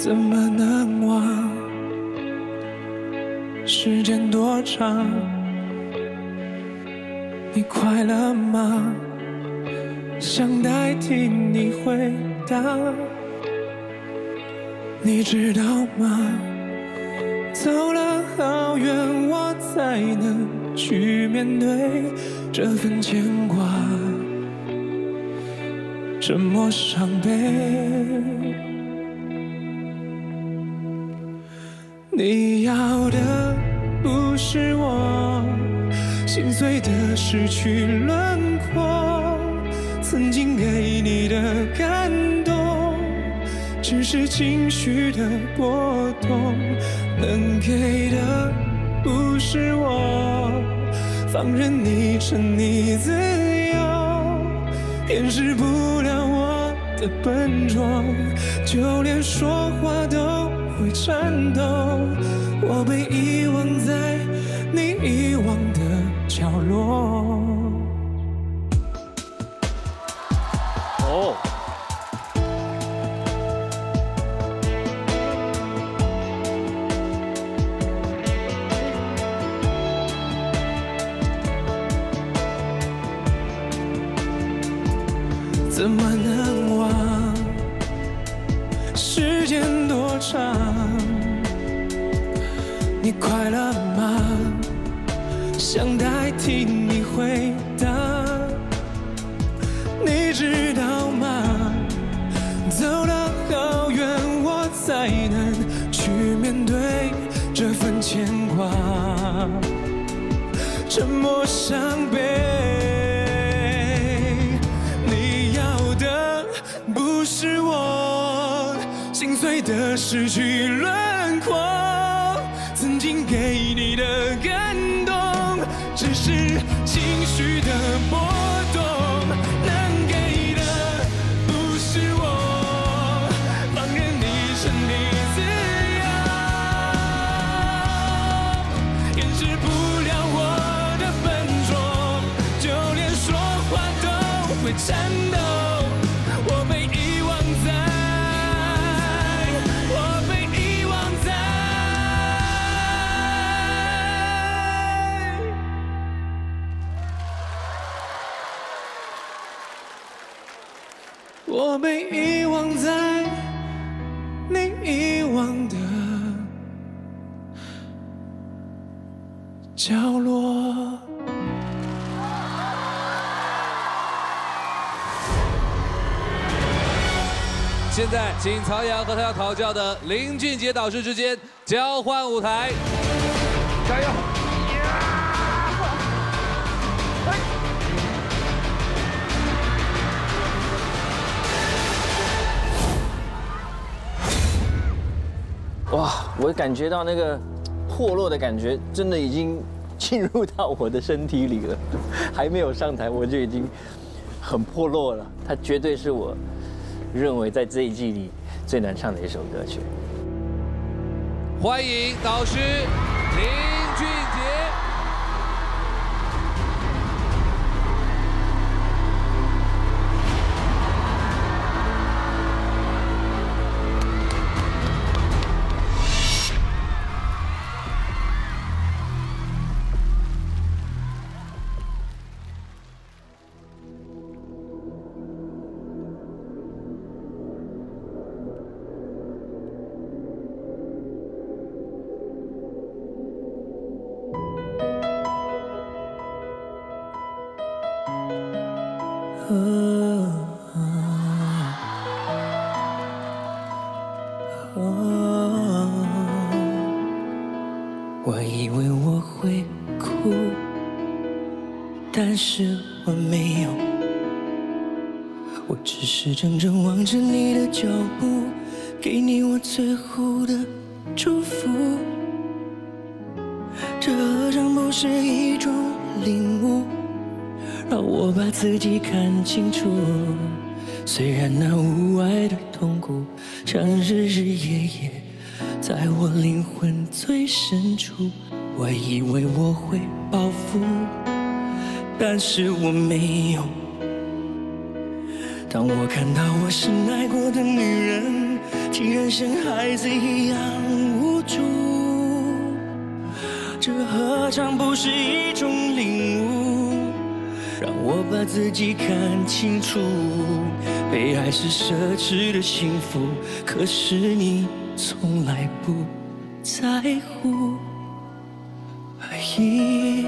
怎么能忘？时间多长？你快乐吗？想代替你回答。你知道吗？走了好远，我才能去面对这份牵挂，这么伤悲。你要的不是我心碎的失去轮廓，曾经给你的感动，只是情绪的波动。能给的不是我放任你沉溺自由，掩饰不了我的笨拙，就连说话都。会颤抖，我被沉默伤悲，你要的不是我心碎的失去轮廓，曾经给你的我被遗忘在你遗忘的角落。现在，请曹阳和他要讨教的林俊杰导师之间交换舞台。加油！哇，我感觉到那个破落的感觉，真的已经进入到我的身体里了。还没有上台，我就已经很破落了。它绝对是我认为在这一季里最难唱的一首歌曲。欢迎导师我以为我会哭，但是我没有。我只是怔怔望着你的脚步，给你我最后的祝福。这何尝不是一种领悟，让我把自己看清楚。虽然那无爱的痛苦，像日日夜夜在我灵魂最深处。我以为我会报复，但是我没有。当我看到我深爱过的女人，竟然像孩子一样无助，这何尝不是一种领悟？让我把自己看清楚，被爱是奢侈的幸福，可是你从来不在乎。一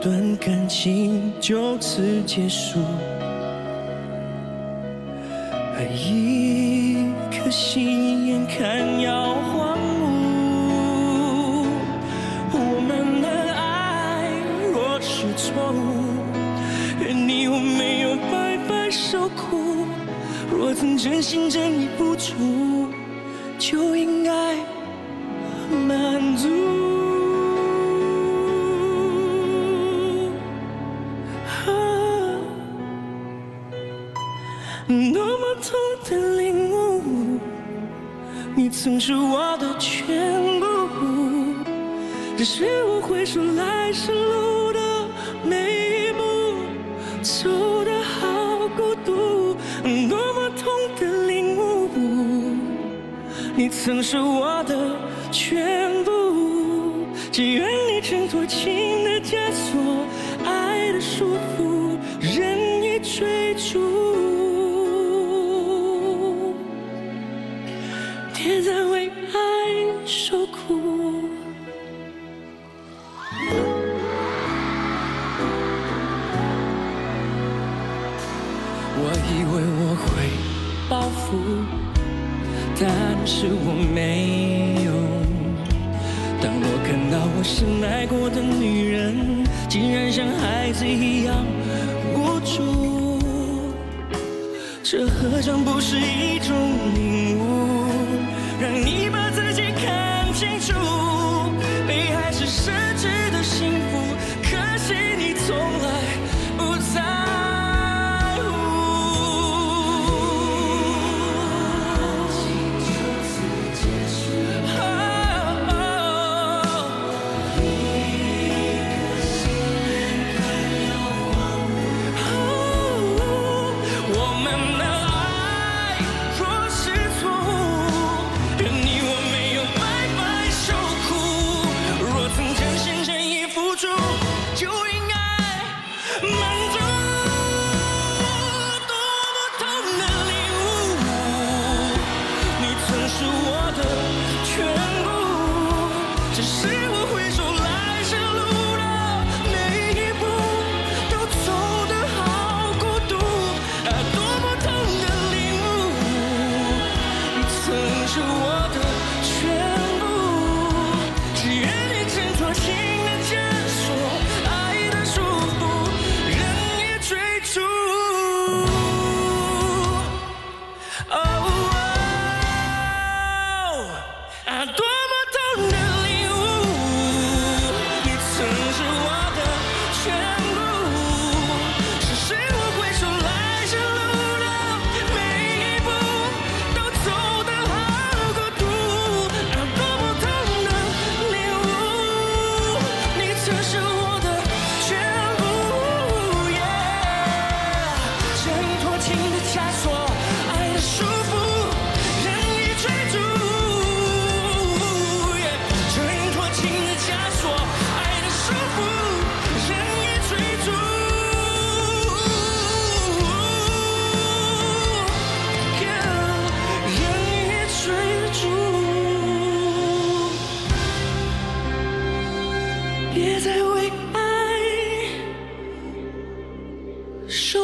段感情就此结束，一颗心眼看要荒真心真意付出，就应该满足。多么痛的领悟，你曾是我的全部。只是我回首来时路的每一步，走得好孤独。多的领悟，你曾是我的全部。只愿你挣脱情的枷锁，爱的束缚，任意追逐。但是我没有。当我看到我深爱过的女人，竟然像孩子一样无助，这何尝不是一种领悟？让你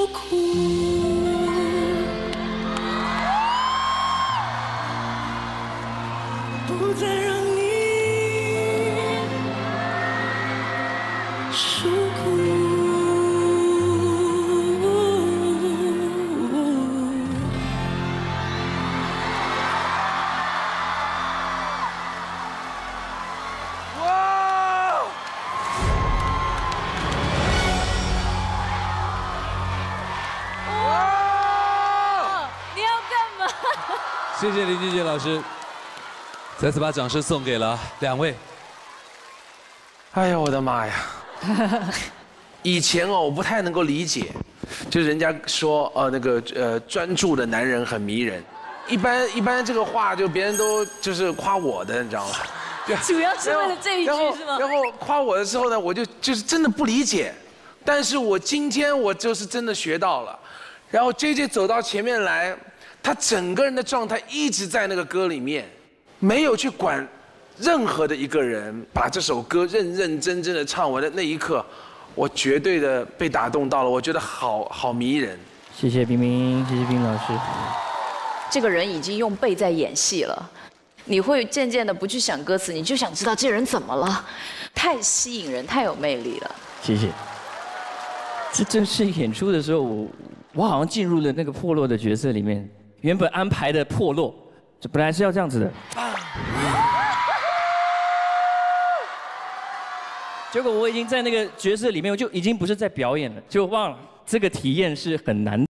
苦。谢谢林俊杰老师，再次把掌声送给了两位。哎呀，我的妈呀！以前哦，我不太能够理解，就是人家说呃那个呃专注的男人很迷人，一般一般这个话就别人都就是夸我的，你知道吗？主要是为了这一句是吗？然后夸我的时候呢，我就就是真的不理解，但是我今天我就是真的学到了，然后 J J 走到前面来，他整个人的状态一直在那个歌里面，没有去管任何的一个人，把这首歌认认真真的唱完的那一刻，我绝对的被打动到了，我觉得好好迷人。谢谢冰冰，谢谢冰老师。这个人已经用背在演戏了，你会渐渐的不去想歌词，你就想知道这人怎么了，太吸引人，太有魅力了。谢谢。这正式演出的时候，我我好像进入了那个破落的角色里面。原本安排的破落，就本来是要这样子的，结果我已经在那个角色里面，我就已经不是在表演了，就忘了这个体验是很难。